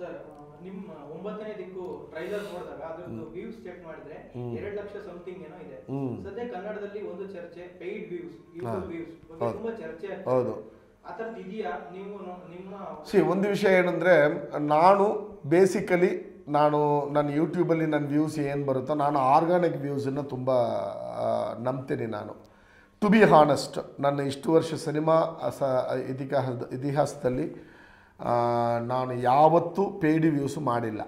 Sir ನಿಮ್ಮ ಒಂಬತ್ತನೇ ದಿಕ್ಕು ಟ್ರೈಲರ್ ನೋಡಿದಾಗ ಅದ್ರದ್ದು ವ್ಯೂಸ್ ಚೆಕ್ ಮಾಡಿದ್ರೆ ಎರಡ್ ಲಕ್ಷ ಸಮಥಿಂಗ್ ಏನೋ ಇದೆ. ಸದ್ಯ ಕನ್ನಡದಲ್ಲಿ ಒಂದು ಚರ್ಚೆ ಪೇಯ್ಡ್ ವ್ಯೂಸ್ ಹಾ. ಯೂಟ್ಯೂಬ್ ವ್ಯೂಸ್ ಬಗ್ಗೆ ಹೌದು. ತುಂಬಾ ಚರ್ಚೆ ನೀವು ನಿಮ್ಮ ಸಿ ಒಂದು ವಿಷಯ ಏನಂದರೆ ನಾನು ಬೇಸಿಕಲಿ ನಾನು ನನ್ನ ಯೂಟ್ಯೂಬಲ್ಲಿ ನನ್ನ ವ್ಯೂಸ್ ಏನು ಬರುತ್ತೋ ನಾನು ಆರ್ಗಾನಿಕ್ ವ್ಯೂಸನ್ನು ತುಂಬ ನಂಬ್ತೀನಿ ನಾನು. ಟು ಬಿ ಹಾನೆಸ್ಟ್ ನನ್ನ ಇಷ್ಟು ವರ್ಷ ಸಿನಿಮಾ ಸ ಇತಿಹಾಸದ ಇತಿಹಾಸದಲ್ಲಿ ನಾನು ಯಾವತ್ತೂ ಪೇಯ್ಡ್ ವ್ಯೂಸ್ ಮಾಡಿಲ್ಲ.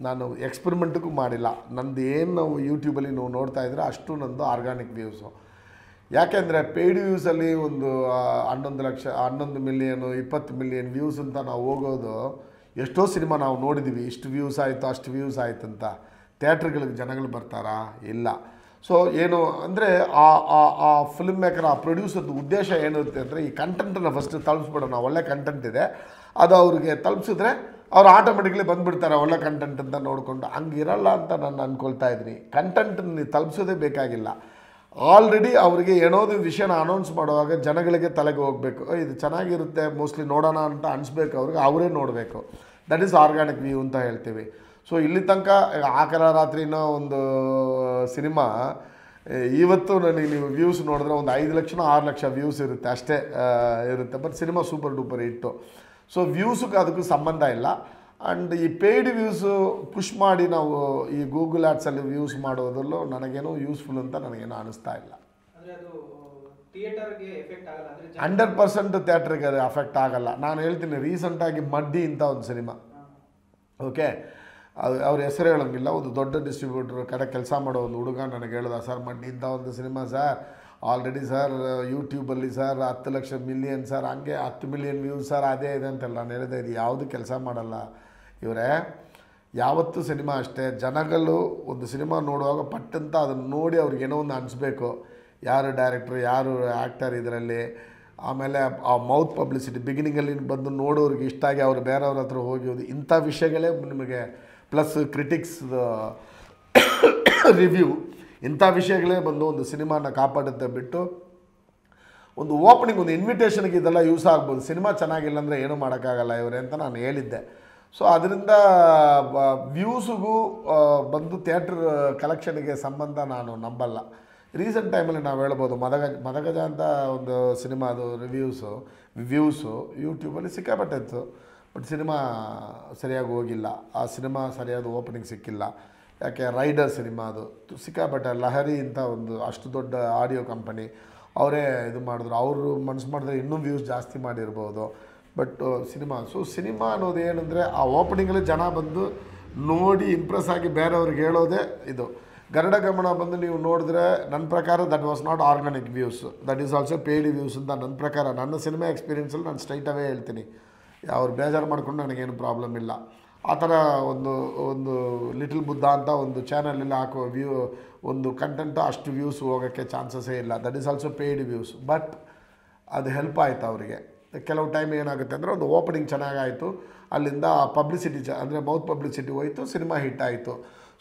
ನಾನು ಎಕ್ಸ್ಪೆರಿಮೆಂಟ್ಗೂ ಮಾಡಿಲ್ಲ. ನಂದು ಏನು ನಾವು ಯೂಟ್ಯೂಬಲ್ಲಿ ನೀವು ನೋಡ್ತಾ ಇದ್ರೆ ಅಷ್ಟು ನಂದು ಆರ್ಗಾನಿಕ್ ವ್ಯೂಸು ಯಾಕೆಂದರೆ ಪೇಯ್ಡ್ ವ್ಯೂಸಲ್ಲಿ ಒಂದು ಹನ್ನೊಂದು ಲಕ್ಷ, ಹನ್ನೊಂದು ಮಿಲಿಯನು ಇಪ್ಪತ್ತು ಮಿಲಿಯನ್ ವ್ಯೂಸ್ ಅಂತ ನಾವು ಹೋಗೋದು, ಎಷ್ಟೋ ಸಿನಿಮಾ ನಾವು ನೋಡಿದ್ದೀವಿ ಇಷ್ಟು ವ್ಯೂಸ್ ಆಯಿತು, ಅಷ್ಟು ವ್ಯೂಸ್ ಆಯಿತು ಅಂತ. ಥಿಯೇಟ್ರ್ಗಳಿಗೆ ಜನಗಳು ಬರ್ತಾರಾ? ಇಲ್ಲ. ಸೊ ಏನು ಅಂದರೆ ಆ ಆ ಆ ಫಿಲ್ಮ್ ಮೇಕರ್ ಆ ಪ್ರೊಡ್ಯೂಸರ್ದು ಉದ್ದೇಶ ಏನಿರುತ್ತೆ ಅಂದರೆ ಈ ಕಂಟೆಂಟನ್ನು ಫಸ್ಟ್ ತಲುಪಿಸ್ಬಿಡೋಣ. ಒಳ್ಳೆ ಕಂಟೆಂಟ್ ಇದೆ. ಅದು ಅವ್ರಿಗೆ ತಲುಪಿಸಿದ್ರೆ ಅವ್ರು ಆಟೋಮೆಟಿಕ್ಲಿ ಬಂದುಬಿಡ್ತಾರೆ ಒಳ್ಳೆ ಕಂಟೆಂಟ್ ಅಂತ ನೋಡಿಕೊಂಡು. ಹಂಗಿರಲ್ಲ ಅಂತ ನಾನು ಅಂದ್ಕೊಳ್ತಾ ಇದ್ದೀನಿ. ಕಂಟೆಂಟನ್ನು ತಲುಪಿಸೋದೇ ಬೇಕಾಗಿಲ್ಲ. ಆಲ್ರೆಡಿ ಅವರಿಗೆ ಏನೋದು ವಿಷಯನ ಅನೌನ್ಸ್ ಮಾಡುವಾಗ ಜನಗಳಿಗೆ ತಲೆಗೆ ಹೋಗಬೇಕು. ಇದು ಚೆನ್ನಾಗಿರುತ್ತೆ ಮೋಸ್ಟ್ಲಿ ನೋಡೋಣ ಅಂತ ಅನಿಸ್ಬೇಕು ಅವ್ರಿಗೆ, ಅವರೇ ನೋಡಬೇಕು. ದಟ್ ಈಸ್ ಆರ್ಗ್ಯಾನಿಕ್ ವ್ಯೂ ಅಂತ ಹೇಳ್ತೀವಿ. ಸೊ ಇಲ್ಲಿ ತನಕ ಆಕರ ರಾತ್ರಿನೋ ಒಂದು ಸಿನಿಮಾ ಇವತ್ತು ನನಗೆ ನೀವು ವ್ಯೂಸ್ ನೋಡಿದ್ರೆ ಒಂದು ಐದು ಲಕ್ಷನೋ ಆರು ಲಕ್ಷ ವ್ಯೂಸ್ ಇರುತ್ತೆ ಅಷ್ಟೇ ಇರುತ್ತೆ. ಬಟ್ ಸಿನಿಮಾ ಸೂಪರ್ ಡೂಪರ್ ಇಟ್ಟು ಸೊ ವ್ಯೂಸ್ಗೆ ಅದಕ್ಕೂ ಸಂಬಂಧ ಇಲ್ಲ. ಆ್ಯಂಡ್ ಈ ಪೇಯ್ಡ್ ವ್ಯೂಸು ಪುಷ್ ಮಾಡಿ ನಾವು ಈ ಗೂಗಲ್ ಆ್ಯಡ್ಸಲ್ಲಿ ವ್ಯೂಸ್ ಮಾಡೋದ್ರಲ್ಲೂ ನನಗೇನೋ ಯೂಸ್ಫುಲ್ ಅಂತ ನನಗೇನು ಅನಿಸ್ತಾ ಇಲ್ಲ. ಹಂಡ್ರೆಡ್ ಪರ್ಸೆಂಟ್ ಥಿಯೇಟ್ರಿಗೆ ಅದು ಅಫೆಕ್ಟ್ ಆಗಲ್ಲ. ನಾನು ಹೇಳ್ತೀನಿ ರೀಸೆಂಟಾಗಿ ಮಡ್ಡಿ ಅಂತ ಒಂದು ಸಿನಿಮಾ. ಓಕೆ ಅದು ಅವ್ರ ಹೆಸರು ಹೇಳೋಂಗಿಲ್ಲ, ಒಂದು ದೊಡ್ಡ ಡಿಸ್ಟ್ರಿಬ್ಯೂಟ್ರ್ ಕಡೆ ಕೆಲಸ ಮಾಡೋ ಒಂದು ಹುಡುಗ ನನಗೆ ಹೇಳ್ದ, ಸರ್ ಮಣ್ಣಿಂದ ಒಂದು ಸಿನಿಮಾ ಸರ್ ಆಲ್ರೆಡಿ ಸರ್ ಯೂಟ್ಯೂಬಲ್ಲಿ ಸರ್, ಹತ್ತು ಲಕ್ಷ ಮಿಲಿಯನ್ ಸರ್, ಹಂಗೆ ಹತ್ತು ಮಿಲಿಯನ್ ವ್ಯೂಸ್ ಸರ್, ಅದೇ ಇದೆ ಅಂತೆಲ್ಲ ನಾನು ಹೇಳಿದೆ, ಇದು ಯಾವುದು ಕೆಲಸ ಮಾಡಲ್ಲ ಇವರೇ, ಯಾವತ್ತೂ ಸಿನಿಮಾ ಅಷ್ಟೇ, ಜನಗಳು ಒಂದು ಸಿನಿಮಾ ನೋಡುವಾಗ ಪಟ್ಟಂತ ಅದನ್ನು ನೋಡಿ ಅವ್ರಿಗೆ ಏನೋ ಒಂದು ಅನಿಸ್ಬೇಕು, ಯಾರು ಡೈರೆಕ್ಟ್ರು ಯಾರು ಆ್ಯಕ್ಟರ್ ಇದರಲ್ಲಿ, ಆಮೇಲೆ ಆ ಮೌತ್ ಪಬ್ಲಿಸಿಟಿ ಬಿಗಿನಿಂಗಲ್ಲಿ ಬಂದು ನೋಡೋರಿಗೆ ಇಷ್ಟ ಆಗಿ ಅವರು ಬೇರೆಯವ್ರ ಹತ್ರ ಹೋಗಿ ಇಂಥ ವಿಷಯಗಳೇ ನಿಮಗೆ ಪ್ಲಸ್ ಕ್ರಿಟಿಕ್ಸ್ ರಿವ್ಯೂ ಇಂಥ ವಿಷಯಗಳೇ ಬಂದು ಒಂದು ಸಿನಿಮಾನ ಕಾಪಾಡುತ್ತೆ ಬಿಟ್ಟು ಒಂದು ಓಪನಿಂಗ್ ಒಂದು ಇನ್ವಿಟೇಷನ್ಗೆ ಇದೆಲ್ಲ ಯೂಸ್ ಆಗ್ಬೋದು. ಸಿನಿಮಾ ಚೆನ್ನಾಗಿಲ್ಲ ಅಂದರೆ ಏನೂ ಮಾಡೋಕ್ಕಾಗಲ್ಲ ಇವರೇ ಅಂತ ನಾನು ಹೇಳಿದ್ದೆ. ಸೊ ಅದರಿಂದ ವ್ಯೂಸಿಗೂ ಬಂದು ಥಿಯೇಟ್ರ್ ಕಲೆಕ್ಷನ್ಗೆ ಸಂಬಂಧ ನಾನು ನಂಬಲ್ಲ. ರೀಸೆಂಟ್ ಟೈಮಲ್ಲಿ ನಾವು ಹೇಳ್ಬೋದು ಮದಗಜ ಮದಗಜ ಅಂತ ಒಂದು ಸಿನಿಮಾದು ರಿವ್ಯೂಸು ವ್ಯೂಸು ಯೂಟ್ಯೂಬಲ್ಲಿ ಸಿಕ್ಕಾಪಟ್ಟೆ ಇತ್ತು. ಬಟ್ ಸಿನಿಮಾ ಸರಿಯಾಗಿ ಹೋಗಿಲ್ಲ. ಆ ಸಿನಿಮಾ ಸರಿಯಾದ ಓಪನಿಂಗ್ ಸಿಕ್ಕಿಲ್ಲ. ಯಾಕೆ, ರೈಡರ್ ಸಿನಿಮಾ ಅದು. ಸಿಕ್ಕಾಪಟ್ಟೆ ಲಹರಿ ಅಂತ ಒಂದು ಅಷ್ಟು ದೊಡ್ಡ ಆಡಿಯೋ ಕಂಪನಿ, ಅವರೇ ಇದು ಮಾಡಿದ್ರು. ಅವರು ಮನಸ್ಸು ಮಾಡಿದ್ರೆ ಇನ್ನೂ ವ್ಯೂಸ್ ಜಾಸ್ತಿ ಮಾಡಿರ್ಬೋದು. But cinema. ಸೊ ಸಿನಿಮಾ ಅನ್ನೋದು ಏನಂದರೆ, ಆ ಓಪನಿಂಗಲ್ಲಿ ಜನ ಬಂದು ನೋಡಿ ಇಂಪ್ರೆಸ್ ಆಗಿ ಬೇರೆಯವ್ರಿಗೆ ಹೇಳೋದೇ ಇದು. ಗರಡ ಗಮನ ಬಂದು ನೀವು ನೋಡಿದ್ರೆ ನನ್ನ ಪ್ರಕಾರ that was not organic views that is also paid views ಅಂತ ನನ್ನ ಪ್ರಕಾರ. ನನ್ನ ಸಿನಿಮಾ ಎಕ್ಸ್ಪೀರಿಯನ್ಸಲ್ಲಿ ನಾನು ಸ್ಟ್ರೈಟ್ ಅವೇ ಹೇಳ್ತೀನಿ. ಅವ್ರು ಬೇಜಾರು ಮಾಡ್ಕೊಂಡು ನನಗೇನು ಪ್ರಾಬ್ಲಮ್ ಇಲ್ಲ. ಆ ಥರ ಒಂದು ಒಂದು ಲಿಟಲ್ ಬುದ್ಧ ಅಂತ ಒಂದು ಚಾನಲಲ್ಲಿ ಹಾಕೋ ವ್ಯೂ ಒಂದು ಕಂಟೆಂಟ್ ಅಷ್ಟು ವ್ಯೂಸ್ ಹೋಗೋಕ್ಕೆ ಚಾನ್ಸಸ್ಸೇ ಇಲ್ಲ. That is also paid views but ಅದು ಹೆಲ್ಪ್ ಆಯಿತು ಅವರಿಗೆ. ಕೆಲವು ಟೈಮ್ ಏನಾಗುತ್ತೆ ಅಂದರೆ ಒಂದು ಓಪನಿಂಗ್ ಚೆನ್ನಾಗಾಯಿತು ಅಲ್ಲಿಂದ ಪಬ್ಲಿಸಿಟಿ ಚ, ಅಂದರೆ ಮೌತ್ ಪಬ್ಲಿಸಿಟಿ ಹೋಯಿತು ಸಿನಿಮಾ ಹಿಟ್ ಆಯಿತು.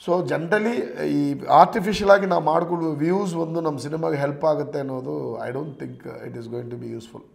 ಸೊ ಜನರಲಿ ಈ ಆರ್ಟಿಫಿಷಿಯಲಾಗಿ ನಾವು ಮಾಡ್ಕೊಳ್ಳೋ ವ್ಯೂಸ್ ಒಂದು ನಮ್ಮ ಸಿನಿಮಾಗೆ ಹೆಲ್ಪ್ ಆಗುತ್ತೆ ಅನ್ನೋದು I don't think it is going to be useful